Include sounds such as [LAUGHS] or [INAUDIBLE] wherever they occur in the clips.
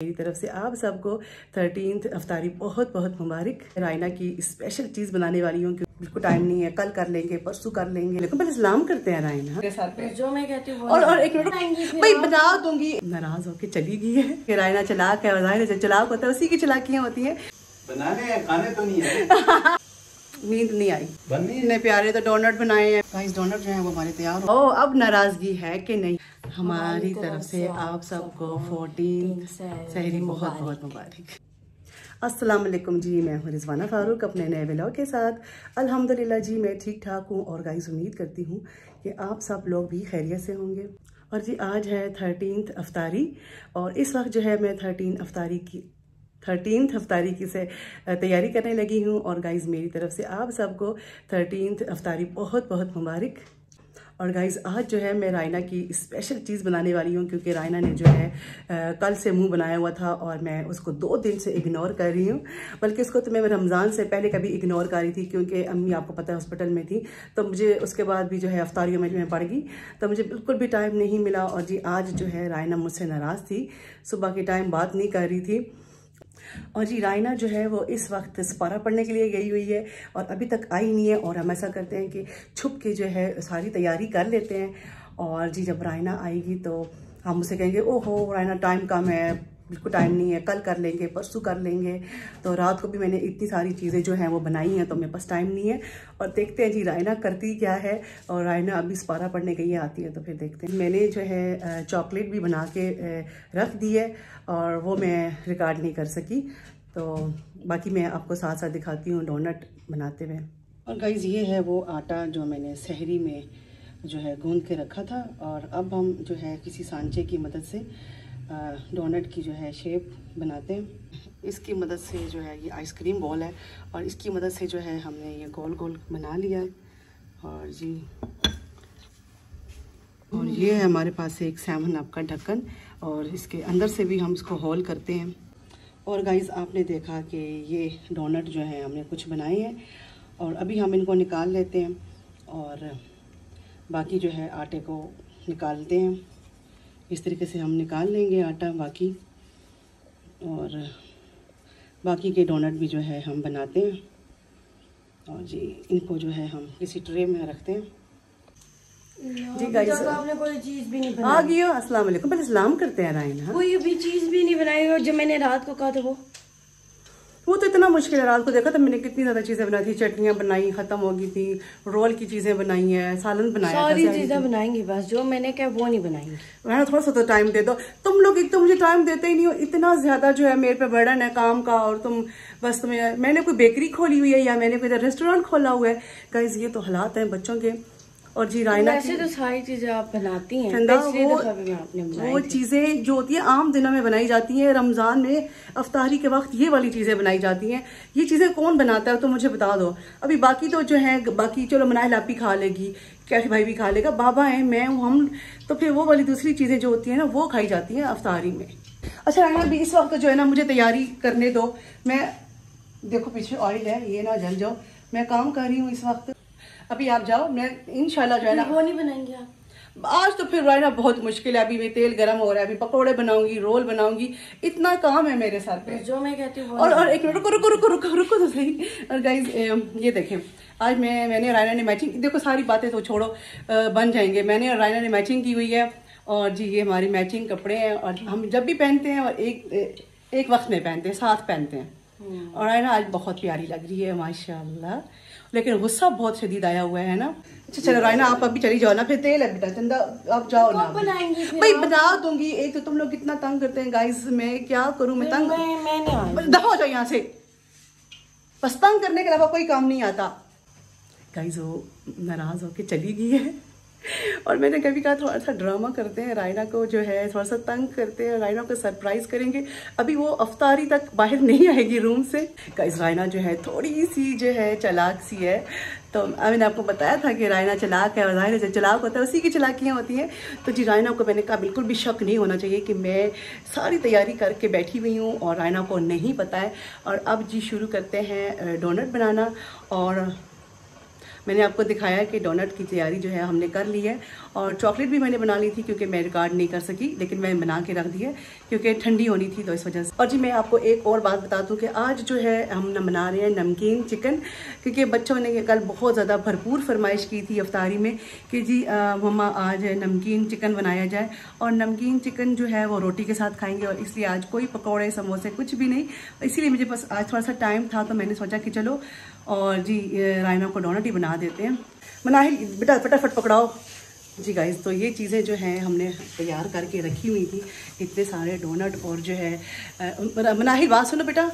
मेरी तरफ़ से आप सबको थर्टीन अफ्तारी बहुत बहुत मुबारक। रायना की स्पेशल चीज़ बनाने वाली हूँ बिल्कुल टाइम नहीं है। कल कर लेंगे परसों कर लेंगे। लेकिन पहले सलाम करते हैं रायना। के साथ पे। जो मैं कहती हूँ और और एक मिनट। भाई बता दूँगी। नाराज़ होके चली गई है। रायना चलाक है और ज़ाहिर चलाक होता है उसी की चलाकियाँ होती है। बनाने खाने तो नहीं है। [LAUGHS] नींद नहीं आई। बननी इतने प्यारे तो डोनट बनाए हैं। गाइस डोनट जो है वो हमारे तैयार हो। ओ, अब नाराज़गी है कि नहीं? हमारी तरफ़ से आप सबको फोर्टीन सहरी बहुत बहुत मुबारक। अस्सलाम वालेकुम जी मैं हूँ रिजवाना फारूक अपने नए व्लॉग के साथ। अल्हम्दुलिल्लाह जी मैं ठीक ठाक हूँ और गाइस उम्मीद करती हूँ कि आप सब लोग भी खैरियत से होंगे। और जी आज है थर्टीन अफ्तारी और इस वक्त जो है मैं थर्टीन अफ्तारी की थर्टीन अफ्तारी की से तैयारी करने लगी हूँ। और गाइज़ मेरी तरफ़ से आप सबको थर्टीन अफ्तारी बहुत बहुत मुबारक। और गाइज़ आज जो है मैं रायना की स्पेशल चीज़ बनाने वाली हूँ क्योंकि रायना ने जो है आ, कल से मुँह बनाया हुआ था और मैं उसको दो दिन से इग्नोर कर रही हूँ। बल्कि उसको तो मैं रमज़ान से पहले कभी इग्नोर कर रही थी क्योंकि अम्मी आपको पता है हॉस्पिटल में थी। तो मुझे उसके बाद भी जो है अफ्तारियों में मैं पड़ गई। तो मुझे बिल्कुल भी टाइम नहीं मिला। और जी आज जो है रायना मुझसे नाराज़ थी। सुबह के टाइम बात नहीं कर रही थी। और जी, रायना जो है वो इस वक्त सपारा पढ़ने के लिए गई हुई है और अभी तक आई नहीं है और हम ऐसा करते हैं कि छुप के जो है सारी तैयारी कर लेते हैं। और जी, जब रायना आएगी तो हम उसे कहेंगे, ओहो, रायना टाइम कम है। बिल्कुल टाइम नहीं है, कल कर लेंगे, परसों कर लेंगे। तो रात को भी मैंने इतनी सारी चीज़ें जो हैं वो बनाई हैं तो मेरे पास टाइम नहीं है। और देखते हैं जी, रायना करती क्या है? और रायना अभी स्पारा पढ़ने के लिए आती है तो फिर देखते हैं। मैंने जो है चॉकलेट भी बना के रख दी है, और वो मैं रिकॉर्ड नहीं कर सकी। तो बाकी मैं आपको साथ साथ दिखाती हूँ डोनट बनाते हुए। और गाइज़ ये है वो आटा जो मैंने शहरी में जो है गूंद के रखा था, और अब हम जो है किसी सांचे की मदद से डोनट की जो है शेप बनाते हैं। इसकी मदद से जो है ये आइसक्रीम बॉल है और इसकी मदद से जो है हमने ये गोल गोल बना लिया है। और जी। और ये है हमारे पास एक सेवन अप का ढक्कन और इसके अंदर से भी हम इसको हॉल करते हैं। और गाइज़ आपने देखा कि ये डोनट जो है हमने कुछ बनाए हैं और अभी हम इनको निकाल लेते हैं और बाकी जो है आटे को निकालते हैं। इस तरीके से हम निकाल लेंगे आटा बाकी। और बाकी के डोनट भी जो है हम बनाते हैं। और जी इनको जो है हम किसी ट्रे में रखते हैं। जी गाइस आपने कोई चीज़ भी नहीं बनाई। आ गई हो अस्सलाम वालेकुम। पहले सलाम करते हैं राइना कोई भी चीज़ भी नहीं बनाई और जो मैंने रात को कहा था वो वो तो इतना मुश्किल है। रात को देखा था मैंने कितनी ज़्यादा चीज़ें बनाई थी। चटनियाँ बनाई खत्म हो गई थी। रोल की चीज़ें बनाई है सालन बनाया सारी चीज़ें बनाएँगी बस। जो मैंने कहा वो नहीं बनाएँगी। मैंने थोड़ा सा तो टाइम दे दो। तुम लोग एक तो मुझे टाइम देते ही नहीं हो। इतना ज़्यादा जो है मेरे पे बर्डन है काम का और तुम बस तुम्हें मैंने कोई बेकरी खोली हुई है या मैंने कोई रेस्टोरेंट खोला हुआ है? गाइज़ ये तो हालात है बच्चों के। और जी रायना वैसे तो सारी चीज़ें आप बनाती हैं। ठंडा वो, वो चीज़ें जो होती है आम दिनों में बनाई जाती हैं। रमज़ान में अफ्तारी के वक्त ये वाली चीज़ें बनाई जाती हैं। ये चीज़ें कौन बनाता है तो मुझे बता दो। अभी बाकी तो जो है बाकी चलो मनाए लापी खा लेगी कैफी भाई भी खा लेगा बाबा है मैं हूँ हम तो फिर वो वाली दूसरी चीज़ें जो होती है ना वो खाई जाती है अफ्तारी में। अच्छा रायना अभी इस वक्त जो है ना मुझे तैयारी करने दो। मैं देखो पीछे ऑयल है ये ना जल जाओ। मैं काम कर रही हूँ इस वक्त। अभी आप जाओ मैं इंशाल्लाह जो है ना वो नहीं बनाएँगे आप? आज तो फिर रायना बहुत मुश्किल है अभी मैं तेल गरम हो रहा है अभी पकौड़े बनाऊँगी रोल बनाऊँगी इतना काम है मेरे सर पे जो मैं कहती हूँ और और एक मिनट रुको रुको रुको रुको रुको तो सही। और गाइज़ ये देखें आज मैं मैंने रायना ने मैचिंग देखो सारी बातें तो छोड़ो बन जाएँगे। मैंने और रायना ने मैचिंग की हुई है और जी ये हमारी मैचिंग कपड़े हैं और हम जब भी पहनते हैं और एक एक वक्त में पहनते हैं साथ पहनते हैं। हम्म। और रायना आज बहुत प्यारी लग रही है माशाल्लाह। लेकिन गुस्सा बहुत शदीद आया हुआ है ना? अच्छा चलो रायना आप अभी चली जाओ ना फिर तेल है बेटा चंदा आप जाओ ना भाई बना दूँगी एक तो तुम लोग कितना तंग करते हैं गाइस मैं क्या करूँ मैं तंग दफ़ा हो जाओ यहाँ से। बस तंग करने के अलावा कोई काम नहीं आता। गाइस वो नाराज़ होके चली गई है। और मैंने कभी कहा, थोड़ा सा ड्रामा करते हैं, रायना को जो है, थोड़ा सा तंग करते हैं, रायना को सरप्राइज़ करेंगे। अभी वो अफ्तारी तक बाहर नहीं आएगी रूम से। गाइस रायना जो है थोड़ी सी जो है चलाक सी है। तो मैंने आपको बताया था कि रायना चलाक है और रायना जो चलाक होता है, उसी की चलाकियाँ होती हैं। तो जी, रायना को मैंने कहा, बिल्कुल भी शक नहीं होना चाहिए कि मैं सारी तैयारी करके बैठी हुई हूँ और रायना को नहीं पता है। और अब जी, शुरू करते हैं डोनट बनाना और मैंने आपको दिखाया कि डोनट की तैयारी जो है हमने कर ली है और चॉकलेट भी मैंने बना ली थी क्योंकि मैं रिकॉर्ड नहीं कर सकी, लेकिन मैं बना के रख दी है क्योंकि ठंडी होनी थी तो इस वजह से। और जी, मैं आपको एक और बात बता दूँ कि आज जो है हम बना रहे हैं नमकीन चिकन, क्योंकि बच्चों ने कल बहुत ज़्यादा भरपूर फरमाइश की थी अफ्तारी में कि जी मम्मा आज नमकीन चिकन बनाया जाए और नमकीन चिकन जो है वो रोटी के साथ खाएँगे और इसलिए आज कोई पकौड़े, समोसे कुछ भी नहीं। इसीलिए मुझे बस आज थोड़ा सा टाइम था तो मैंने सोचा कि चलो और जी रायना को डोनट ही बना देते हैं। मनाहिल, बेटा फटाफट पकड़ाओ। जी गाइस तो ये चीज़ें जो हैं हमने तैयार करके रखी हुई थी। इतने सारे डोनट और जो है मनाहिल बात सुनो बेटा।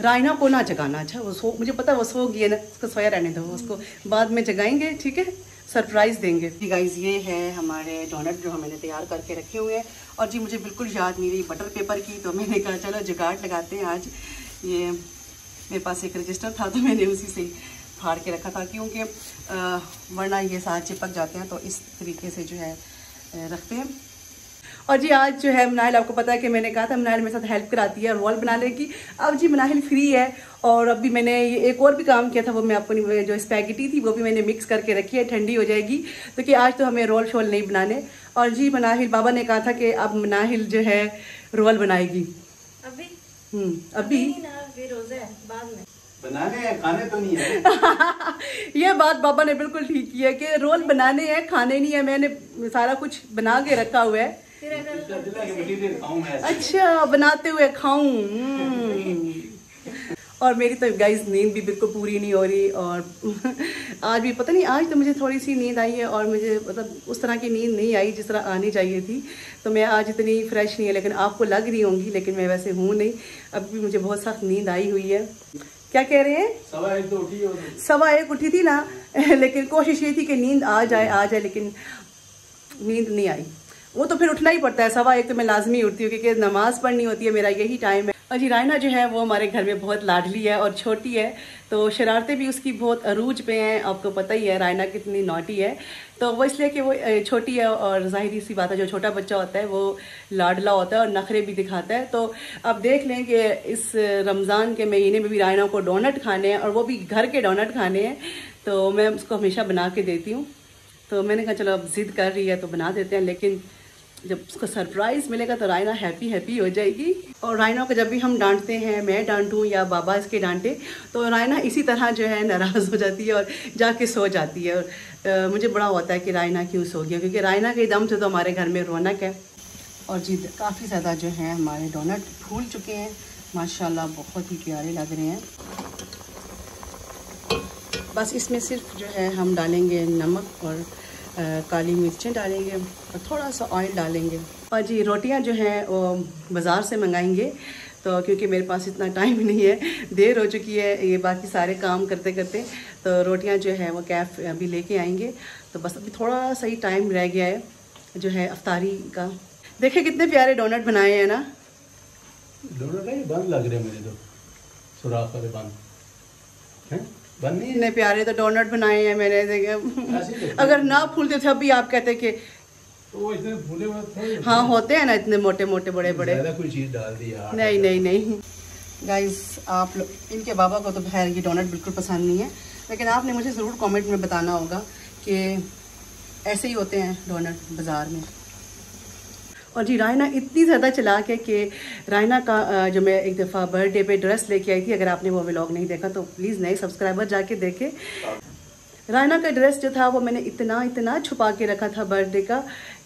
रायना को ना जगाना। अच्छा वो सो, मुझे पता है वो सो गई है ना, उसको सोया रहने दो, उसको बाद में जगाएँगे, ठीक है? सरप्राइज़ देंगे। जी गाइज़ ये है हमारे डोनट जो हमने तैयार करके रखे हुए हैं। और जी, मुझे बिल्कुल याद नहीं रही बटर पेपर की तो मैंने कहा, चलो, जुगाड़ लगाते हैं आज। ये मेरे पास एक रजिस्टर था तो मैंने उसी से फाड़ के रखा था क्योंकि वरना ये साथ चिपक जाते हैं तो इस तरीके से जो है रखते हैं। और जी आज जो है मनाहिल आपको पता है कि मैंने कहा था मनाहिल मेरे साथ हेल्प कराती है रोल बनाने की। अब जी मनाहिल फ्री है और अभी मैंने ये एक और भी काम किया था वो मैं आपको जो स्पैगेटी थी वो भी मैंने मिक्स करके रखी है ठंडी हो जाएगी। तो कि आज तो हमें रोल शोल नहीं बनाने। और जी मनाहिल बाबा ने कहा था कि अब मनाहिल जो है रोल बनाएगी। अभी? हम्म अभी? बाद में। बनाने हैं खाने तो नहीं है। [LAUGHS] ये बात बाबा ने बिल्कुल ठीक की है कि रोल बनाने हैं खाने नहीं है मैंने सारा कुछ बना के रखा हुआ है। अच्छा बनाते हुए खाऊं। हम्म। और मेरी तो गाइस नींद भी बिल्कुल पूरी नहीं हो रही और [LAUGHS] आज भी पता नहीं आज तो मुझे थोड़ी सी नींद आई है और मुझे मतलब उस तरह की नींद नहीं आई जिस तरह आनी चाहिए थी। तो मैं आज इतनी फ्रेश नहीं है लेकिन आपको लग रही होंगी लेकिन मैं वैसे हूँ नहीं। अब भी मुझे बहुत सख्त नींद आई हुई है। क्या कह रहे हैं? सवा एक तो उठी सवा एक उठी थी ना [LAUGHS] लेकिन कोशिश ये थी कि नींद आ जाए आ जाए लेकिन नींद नहीं आई। वो तो फिर उठना ही पड़ता है सवा एक तो मैं लाजमी उठती हूँ क्योंकि नमाज़ पढ़नी होती है मेरा यही टाइम है। और जी रायना जो है, वो हमारे घर में बहुत लाडली है और छोटी है तो शरारतें भी उसकी बहुत अरूज पे हैं, आपको पता ही है, रायना कितनी नोटी है। तो वो इसलिए कि वो छोटी है और ज़ाहिरी सी बात है, जो छोटा बच्चा होता है, वो लाडला होता है और नखरे भी दिखाता है। तो अब देख लें कि इस रमज़ान के महीने में भी रायना को डोनट खाने हैं और वो भी घर के डोनट खाने हैं तो मैं उसको हमेशा बना के देती हूँ। तो मैंने कहा, चलो, अब ज़िद कर रही है तो बना देते हैं, लेकिन जब उसको सरप्राइज़ मिलेगा तो रायना हैप्पी हैप्पी हो जाएगी। और रायना को जब भी हम डांटते हैं मैं डांटूँ या बाबा इसके डांटे तो रायना इसी तरह जो है नाराज़ हो जाती है और जाके सो जाती है। और आ, मुझे बड़ा होता है कि रायना क्यों सो गया क्योंकि रायना के दम से तो हमारे घर में रौनक है। और जी काफ़ी ज़्यादा जो है हमारे डोनट फूल चुके हैं। माशाल्लाह बहुत ही प्यारे लग रहे हैं। बस इसमें सिर्फ़ जो है हम डालेंगे नमक और आ, काली मिर्चें डालेंगे। थोड़ा सा ऑयल डालेंगे। और जी रोटियाँ जो हैं वो बाज़ार से मंगाएँगे तो क्योंकि मेरे पास इतना टाइम नहीं है देर हो चुकी है ये बाकी सारे काम करते करते तो रोटियाँ जो है वो कैफ अभी लेके आएँगे। तो बस अभी थोड़ा सा ही टाइम रह गया है जो है अफ्तारी का। देखिए कितने प्यारे डोनट बनाए हैं ना। डोनट बंद लग रहे मेरे तो। सुराख वाले बंद। हैं? इतने प्यारे तो डोनट बनाए हैं मैंने देखे। अगर ना फूलते थे अभी आप कहते कि इतने हुए हाँ होते हैं ना इतने मोटे मोटे बड़े बड़े। कोई चीज़ डाल दी यार। नहीं नहीं नहीं। गाइस आप लोग इनके बाबा को तो खैर ये डोनट बिल्कुल पसंद नहीं है। लेकिन आपने मुझे ज़रूर कमेंट में बताना होगा कि ऐसे ही होते हैं डोनट बाज़ार में। और जी रायना इतनी ज़्यादा चला के कि रायना का जो मैं एक दफ़ा बर्थडे पे ड्रेस लेके आई थी अगर आपने वो व्लॉग नहीं देखा तो प्लीज़ नए सब्सक्राइबर जाके देखे। रायना का ड्रेस जो था वो मैंने इतना इतना छुपा के रखा था बर्थडे का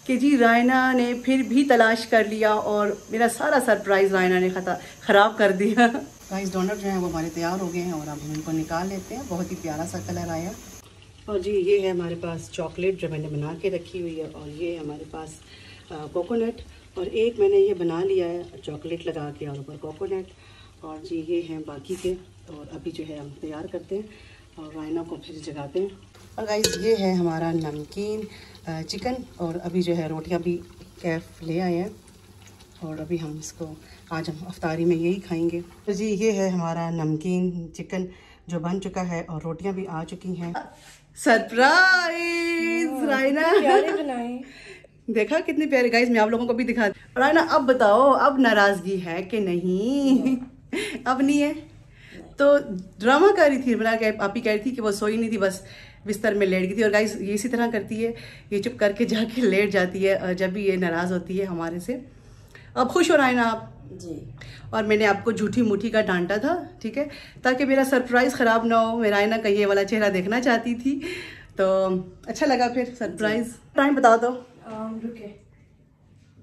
कि जी रायना ने फिर भी तलाश कर लिया और मेरा सारा सरप्राइज़ रायना ने खता ख़राब कर दिया। राइस डोनट जो है वो हमारे तैयार हो गए हैं और अब हम इनको निकाल लेते हैं। बहुत ही प्यारा सा कलर आया। और जी ये है हमारे पास चॉकलेट जो मैंने बना के रखी हुई है और ये हमारे पास कोकोनट और एक मैंने ये बना लिया है चॉकलेट लगा के और ऊपर कोकोनट। और जी ये हैं बाकी के और अभी जो है हम तैयार करते हैं। और रायना को फिर जगाते हैं। और गाइज़ ये है हमारा नमकीन चिकन और अभी जो है रोटियाँ भी कैफ ले आए हैं। और अभी हम इसको आज हम अफ्तारी में यही खाएँगे। तो जी ये है हमारा नमकीन चिकन जो बन चुका है और रोटियाँ भी आ चुकी हैं। सरप्राइज़ रायना। [LAUGHS] देखा कितने प्यारे। गाइस मैं आप लोगों को भी दिखा रायना अब बताओ अब नाराज़गी है कि नहीं? [LAUGHS] अब नहीं है? तो ड्रामा कर रही थी मेरा आप ही कह रही थी कि वो सोई नहीं थी बस बिस्तर में लेट गई थी। और गाइस ये इसी तरह करती है ये चुप करके जाके [LAUGHS] लेट जाती है जब भी ये नाराज़ होती है हमारे से। अब खुश हो रहा है ना आप? जी। और मैंने आपको झूठी मूठी का डांटा था ठीक है? ताकि मेरा सरप्राइज़ ख़राब ना हो मेरा आयना का ये वाला चेहरा देखना चाहती थी। तो अच्छा लगा फिर सरप्राइज़ टाइम बता दो। रुके।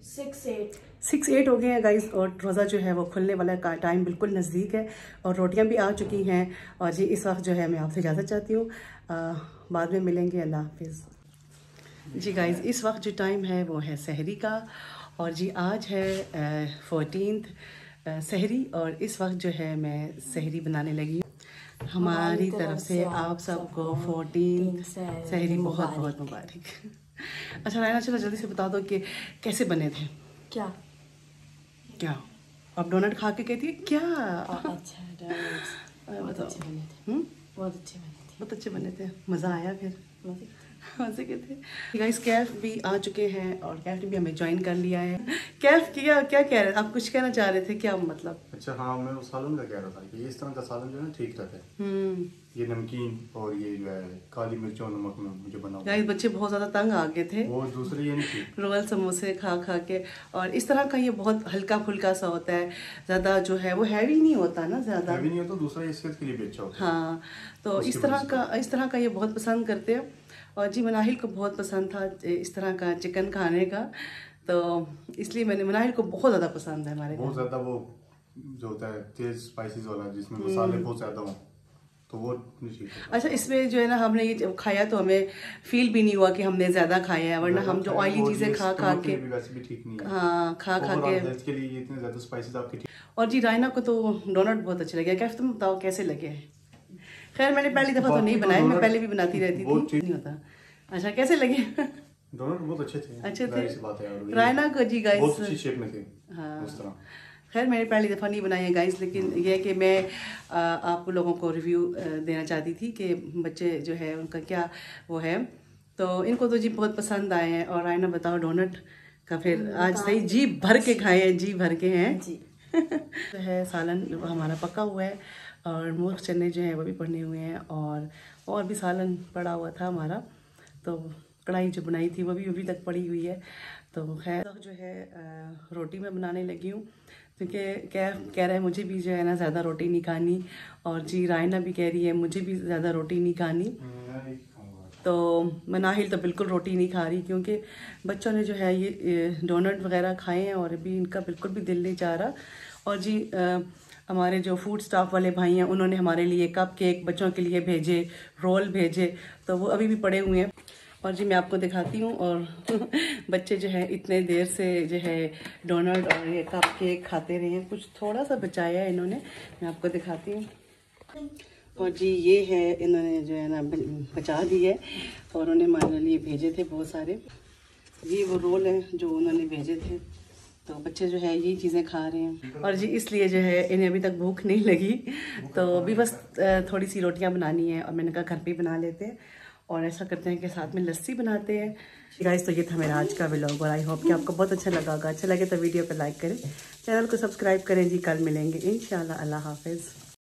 सिक्स एट सिक्स एट हो गए हैं गाइस और रोज़ा जो है वो खुलने वाला का टाइम बिल्कुल नज़दीक है और रोटियाँ भी आ चुकी हैं और जी इस वक्त जो है मैं आपसे इजाज़त चाहती हूँ। बाद में मिलेंगे अल्लाह हाफिज़। जी गाइस इस वक्त जो टाइम है वो है सहरी का और जी आज है फोर्टीन सहरी और इस वक्त जो है मैं सहरी बनाने लगी हूँ। हमारी तरफ़ से आप सबको फोर्टीन सहरी बहुत बहुत मुबारक। अच्छा रायना चलो जल्दी से बता दो कि कैसे बने थे? क्या? क्या? आप डोनट खा के कहती है? क्या? अच्छा [LAUGHS] बहुत अच्छे बने थे। हम्म? बहुत अच्छे बने थे। बहुत अच्छे बने थे। मज़ा आया फिर? [LAUGHS] मज़े के थे। गाइस कैफ भी आ चुके हैं और कैफ ने भी हमें ज्वाइन कर लिया है। कैफ क्या क्या कह रहे थे? आप कुछ कहना चाह रहे थे? क्या मतलब? अच्छा हाँ मैं वो सालन का कह रहा था कि इस तरह का सालन जो है ठीक रहता है। हम्म। ये नमकीन और ये जो है काली मिर्च और नमक में मुझे बना गाइस बच्चे बहुत ज़्यादा तंग आ गए थे। वो दूसरे ये नहीं रोल समोसे खा खा के। और इस तरह का ये बहुत हल्का फुल्का सा होता है। ज़्यादा जो है वो हैवी नहीं होता ना ज़्यादा। हैवी नहीं होता दूसरा ये सेहत के लिए भी अच्छा होता है। हाँ तो इस तरह का इस तरह का ये बहुत पसंद करते हैं। और जी मनाहिल को बहुत पसंद था इस तरह का चिकन खाने का। तो इसलिए मैंने मनाहिल को बहुत ज़्यादा पसंद है हमारे बहुत ज़्यादा वो जो होता है तेज स्पाइसेस वाला जिसमें हम्म। मसाले बहुत ज़्यादा हों तो वो। अच्छा इसमें जो है ना हमने ये खाया तो हमें फील भी नहीं हुआ कि हमने ज़्यादा खाया है वरना हम जो ऑयली चीज़ें खा खा के वैसे भी ठीक नहीं हाँ। खा खा के और जी रायना को तो डोनट बहुत अच्छे लगे। क्या तुम बताओ कैसे लगे? खैर मैंने पहली दफ़ा तो नहीं तो बनाए मैं पहले भी बनाती रहती थी। नहीं होता। अच्छा कैसे लगे? डोनट बहुत अच्छे थे। अच्छे थे। है रायना को जी गाइस बहुत अच्छी शेप में थे हाँ। उस तरह। खैर मैंने पहली दफ़ा नहीं बनाई है गाइस लेकिन यह है कि मैं आ, आप लोगों को रिव्यू देना चाहती थी कि बच्चे जो है उनका क्या वो है। तो इनको तो जी बहुत पसंद आए हैं और रायना बताओ डोनट का फिर आज सही जी भर के खाए हैं जी भर के हैं। जी। [LAUGHS] तो है, सालन हमारा पका हुआ है और मूर्ख चने जो हैं वो भी पड़े हुए हैं और और भी सालन पड़ा हुआ था हमारा। तो कढ़ाई जो बनाई थी वो भी अभी तक पड़ी हुई है। तो खैर तो जो है रोटी मैं बनाने लगी हूँ। क्योंकि कह कह रहा है, मुझे भी जो है ना ज़्यादा रोटी नहीं खानी और जी, रायना भी कह रही है, मुझे भी ज़्यादा रोटी नहीं खानी। तो मनाहिल तो बिल्कुल रोटी नहीं खा रही क्योंकि बच्चों ने जो है ये डोनट वगैरह खाए हैं और अभी इनका बिल्कुल भी दिल नहीं चाह रहा। और जी अ, हमारे जो फ़ूड स्टाफ वाले भाई हैं उन्होंने हमारे लिए कप केक बच्चों के लिए भेजे रोल भेजे तो वो अभी भी पड़े हुए हैं। और जी मैं आपको दिखाती हूँ और [LAUGHS] बच्चे जो है इतने देर से जो है डोनट और ये कप केक खाते रहे हैं। कुछ थोड़ा सा बचाया है इन्होंने मैं आपको दिखाती हूँ। और जी, ये है, इन्होंने जो है ना, बचा दी है, और उन्होंने हमारे लिए भेजे थे बहुत सारे। ये वो रोल है जो उन्होंने भेजे थे। तो बच्चे जो है, ये चीज़ें खा रहे हैं। और जी, इसलिए जो है, इन्हें अभी तक भूख नहीं लगी। तो अभी बस थोड़ी सी रोटियाँ बनानी है, और मैंने कहा, घर पे बना लेते हैं। और ऐसा करते हैं कि साथ में लस्सी बनाते हैं। गाइस तो ये था मेरा आज का व्लॉग और आई होप कि आपको बहुत अच्छा लगा होगा। अच्छा लगे तो वीडियो को लाइक करें। चैनल को सब्सक्राइब करें। जी, कल मिलेंगे। इन अल्लाह हाफिज़।